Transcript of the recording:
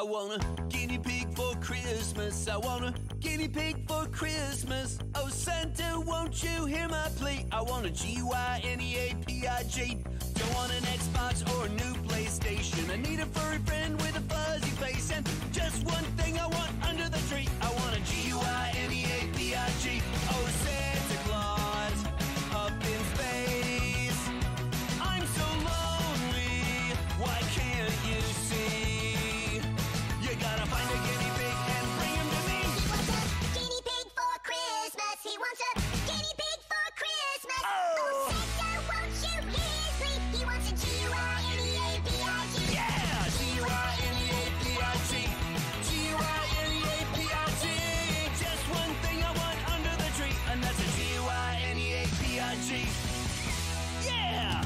I want a guinea pig for Christmas. I want a guinea pig for Christmas. Oh, Santa, won't you hear my plea? I want a G Y N E A P I G. Don't want an Xbox or a new PlayStation. Yeah!